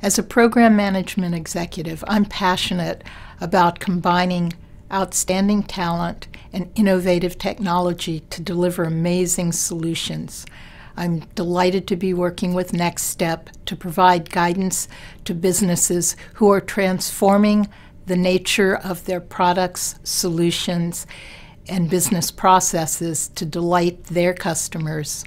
As a program management executive, I'm passionate about combining outstanding talent and innovative technology to deliver amazing solutions. I'm delighted to be working with Next Step to provide guidance to businesses who are transforming the nature of their products, solutions, and business processes to delight their customers